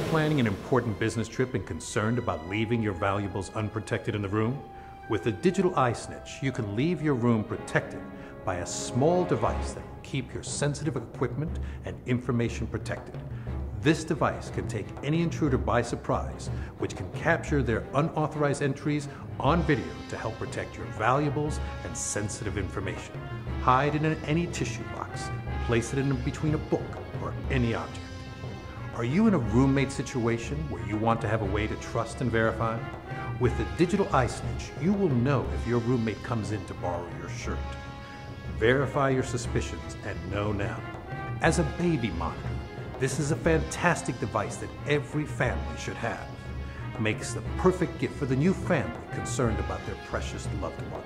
planning an important business trip and concerned about leaving your valuables unprotected in the room? With the digital iSnitch, you can leave your room protected by a small device that will keep your sensitive equipment and information protected. This device can take any intruder by surprise, which can capture their unauthorized entries on video to help protect your valuables and sensitive information. Hide it in any tissue box, place it in between a book or any object. Are you in a roommate situation where you want to have a way to trust and verify? With the digital iSnitch, you will know if your roommate comes in to borrow your shirt. Verify your suspicions and know now. As a baby monitor, this is a fantastic device that every family should have. Makes the perfect gift for the new family concerned about their precious loved one.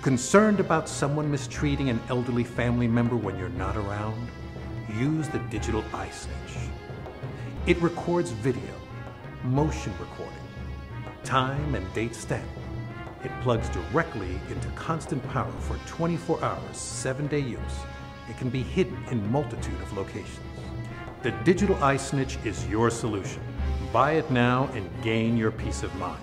Concerned about someone mistreating an elderly family member when you're not around? Use the digital iSnitch. It records video, motion recording, time and date stamp. It plugs directly into constant power for 24 hours, 7 day use. It can be hidden in multitude of locations. The digital iSnitch is your solution. Buy it now and gain your peace of mind.